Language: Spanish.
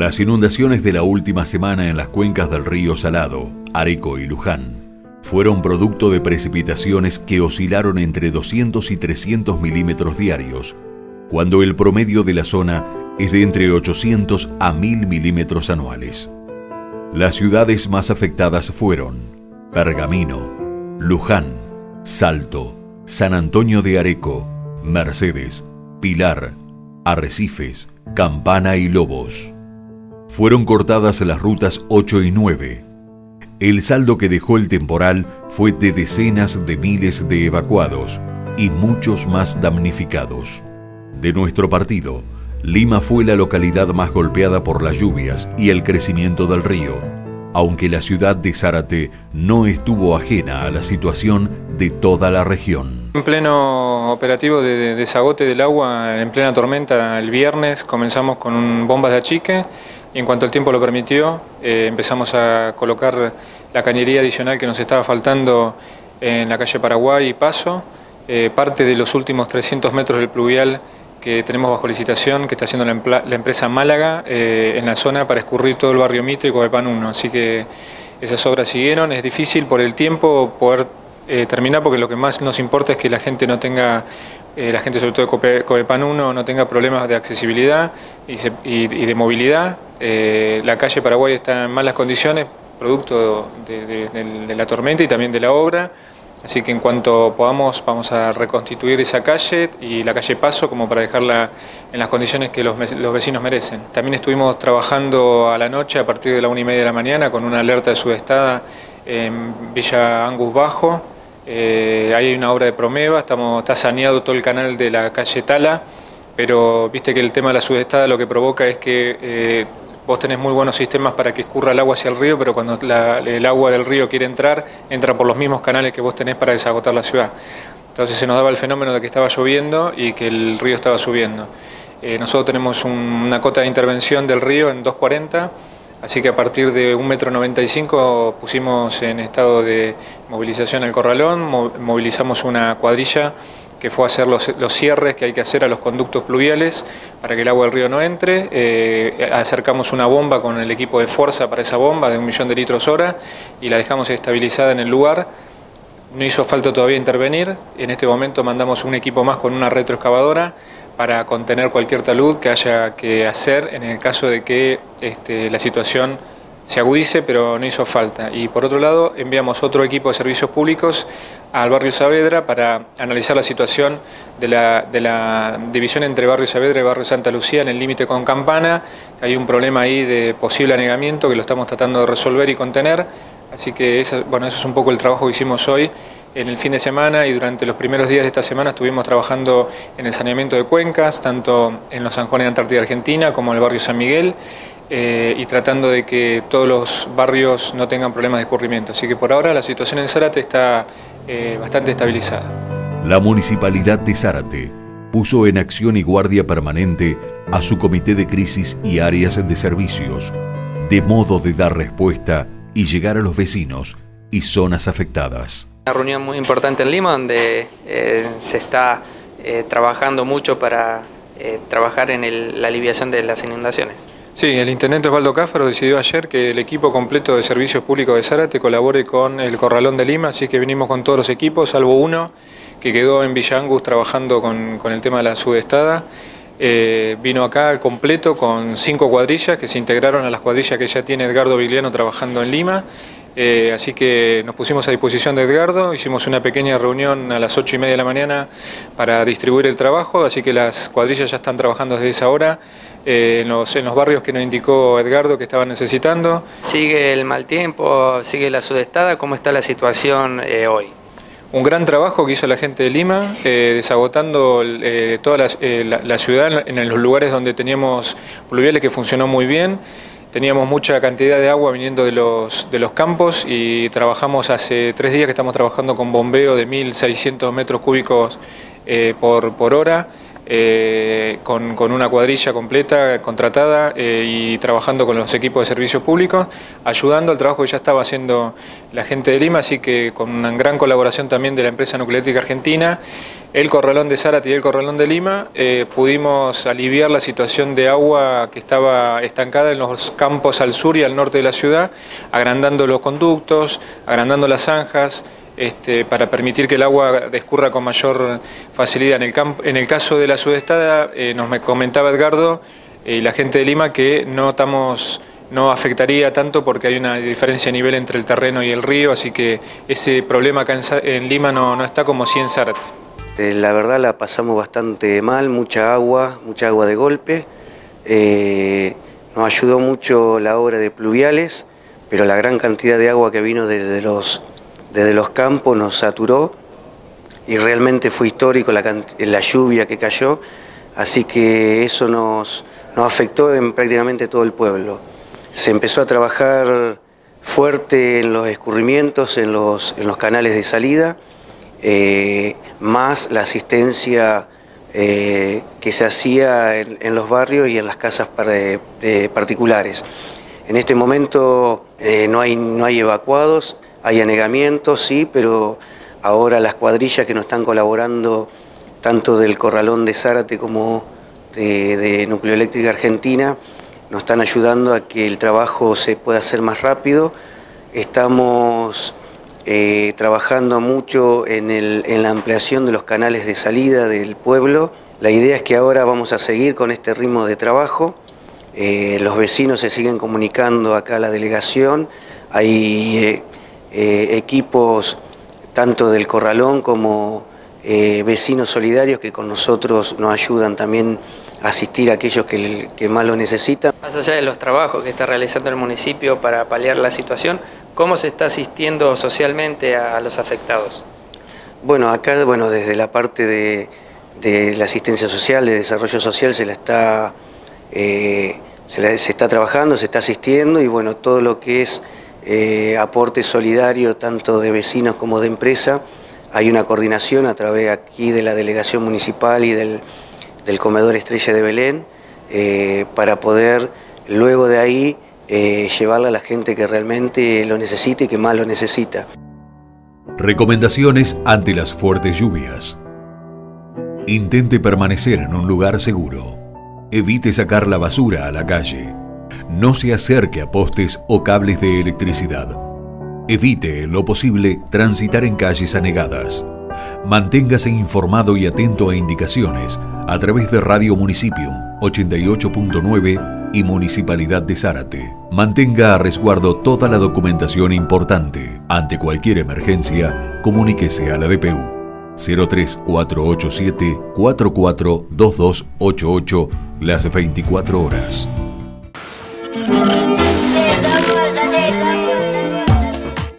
Las inundaciones de la última semana en las cuencas del río Salado, Areco y Luján fueron producto de precipitaciones que oscilaron entre 200 y 300 milímetros diarios, cuando el promedio de la zona es de entre 800 a 1000 milímetros anuales. Las ciudades más afectadas fueron Pergamino, Luján, Salto, San Antonio de Areco, Mercedes, Pilar, Arrecifes, Campana y Lobos. Fueron cortadas las rutas 8 y 9. El saldo que dejó el temporal fue de decenas de miles de evacuados y muchos más damnificados. De nuestro partido, Lima fue la localidad más golpeada por las lluvias y el crecimiento del río, aunque la ciudad de Zárate no estuvo ajena a la situación de toda la región. En pleno operativo de desagote del agua, en plena tormenta, el viernes comenzamos con bombas de achique y en cuanto el tiempo lo permitió, eh, empezamos a colocar la cañería adicional que nos estaba faltando en la calle Paraguay y Paso, eh, parte de los últimos 300 metros del pluvial que tenemos bajo licitación, que está haciendo la, empresa Málaga eh, en la zona para escurrir todo el barrio Mitre y Covepan 1. Así que esas obras siguieron. Es difícil por el tiempo poder eh, terminar porque lo que más nos importa es que la gente no tenga, eh, la gente sobre todo de Covepan 1 no tenga problemas de accesibilidad y, de movilidad. la calle Paraguay está en malas condiciones, producto de la tormenta y también de la obra. Así que en cuanto podamos vamos a reconstituir esa calle y la calle Paso como para dejarla en las condiciones que los, vecinos merecen. También estuvimos trabajando a la noche a partir de la una y media de la mañana con una alerta de sudestada en Villa Angus Bajo. Eh, hay una obra de Promeva, estamos, está saneado todo el canal de la calle Tala, pero viste que el tema de la sudestada lo que provoca es que eh, vos tenés muy buenos sistemas para que escurra el agua hacia el río, pero cuando el agua del río quiere entrar, entra por los mismos canales que vos tenés para desagotar la ciudad. Entonces se nos daba el fenómeno de que estaba lloviendo y que el río estaba subiendo. Eh, nosotros tenemos una cota de intervención del río en 240, así que a partir de 1,95 m pusimos en estado de movilización el corralón, movilizamos una cuadrilla que fue hacer los, cierres que hay que hacer a los conductos pluviales para que el agua del río no entre. Eh, acercamos una bomba con el equipo de fuerza para esa bomba de un millón de litros hora y la dejamos estabilizada en el lugar. No hizo falta todavía intervenir. En este momento mandamos un equipo más con una retroexcavadora para contener cualquier talud que haya que hacer en el caso de que este, la situación se agudice, pero no hizo falta. Y por otro lado, enviamos otro equipo de servicios públicos al barrio Saavedra para analizar la situación de la, división entre barrio Saavedra y barrio Santa Lucía en el límite con Campana. Hay un problema ahí de posible anegamiento que lo estamos tratando de resolver y contener. Así que eso, bueno, eso es un poco el trabajo que hicimos hoy en el fin de semana y durante los primeros días de esta semana estuvimos trabajando en el saneamiento de cuencas, tanto en los Juan de Antártida Argentina como en el barrio San Miguel eh, y tratando de que todos los barrios no tengan problemas de escurrimiento. Así que por ahora la situación en Zárate está eh, bastante estabilizada. La Municipalidad de Zárate puso en acción y guardia permanente a su comité de crisis y áreas de servicios, de modo de dar respuesta y llegar a los vecinos y zonas afectadas. Una reunión muy importante en Lima donde eh, se está trabajando mucho para trabajar en la aliviación de las inundaciones. Sí, el intendente Osvaldo Cáfaro decidió ayer que el equipo completo de servicios públicos de Zárate colabore con el Corralón de Lima, así que vinimos con todos los equipos, salvo uno que quedó en Villangus trabajando con, el tema de la sudestada. Eh, vino acá al completo con cinco cuadrillas que se integraron a las cuadrillas que ya tiene Edgardo Vigliano trabajando en Lima. Eh, así que nos pusimos a disposición de Edgardo, hicimos una pequeña reunión a las ocho y media de la mañana para distribuir el trabajo, así que las cuadrillas ya están trabajando desde esa hora eh, en, los, barrios que nos indicó Edgardo que estaban necesitando. ¿Sigue el mal tiempo? ¿Sigue la sudestada? ¿Cómo está la situación hoy? Un gran trabajo que hizo la gente de Lima, desagotando toda la, la, ciudad en los lugares donde teníamos pluviales que funcionó muy bien. Teníamos mucha cantidad de agua viniendo de los, de los campos y trabajamos hace tres días que estamos trabajando con bombeo de 1.600 metros cúbicos eh, por, por hora. Eh, con, una cuadrilla completa, contratada eh, y trabajando con los equipos de servicios públicos, ayudando al trabajo que ya estaba haciendo la gente de Lima, así que con una gran colaboración también de la empresa nucleática argentina, el Corralón de Zárate y el Corralón de Lima, eh, pudimos aliviar la situación de agua que estaba estancada en los campos al sur y al norte de la ciudad, agrandando los conductos, agrandando las zanjas, este, para permitir que el agua descurra con mayor facilidad. En el, en el caso de la sudestada, eh, nos comentaba Edgardo y eh, la gente de Lima que no, no afectaría tanto porque hay una diferencia de nivel entre el terreno y el río, así que ese problema acá en, Lima no, está como si en Zárate. Eh, la verdad la pasamos bastante mal, mucha agua, mucha agua de golpe. nos ayudó mucho la obra de pluviales, pero la gran cantidad de agua que vino desde los desde los campos nos saturó y realmente fue histórico la, lluvia que cayó, así que eso nos, afectó en prácticamente todo el pueblo. Se empezó a trabajar fuerte en los escurrimientos, en los, canales de salida, eh, más la asistencia eh, que se hacía en, los barrios y en las casas particulares. En este momento eh, no, hay, no hay evacuados, hay anegamientos, sí, pero ahora las cuadrillas que nos están colaborando, tanto del Corralón de Zárate como de, Nucleoeléctrica Argentina, nos están ayudando a que el trabajo se pueda hacer más rápido. Estamos eh, trabajando mucho en, la ampliación de los canales de salida del pueblo. La idea es que ahora vamos a seguir con este ritmo de trabajo. Eh, los vecinos se siguen comunicando acá a la delegación. Hay eh, eh, equipos tanto del Corralón como eh, vecinos solidarios que con nosotros nos ayudan también a asistir a aquellos que, que más lo necesitan. Más allá de los trabajos que está realizando el municipio para paliar la situación, ¿cómo se está asistiendo socialmente a los afectados? Bueno, acá bueno, desde la parte de, la asistencia social, de desarrollo social, se la está, eh, se, se está trabajando, se está asistiendo y bueno, todo lo que es eh, aporte solidario tanto de vecinos como de empresa. Hay una coordinación a través aquí de la delegación municipal y del, comedor Estrella de Belén eh, para poder luego de ahí eh, llevarla a la gente que realmente lo necesita y que más lo necesita. Recomendaciones ante las fuertes lluvias. Intente permanecer en un lugar seguro. Evite sacar la basura a la calle. No se acerque a postes o cables de electricidad. Evite en lo posible transitar en calles anegadas. Manténgase informado y atento a indicaciones a través de Radio Municipio 88.9 y Municipalidad de Zárate. Mantenga a resguardo toda la documentación importante. Ante cualquier emergencia, comuníquese a la DPU 03487 442288 las 24 horas. Estamos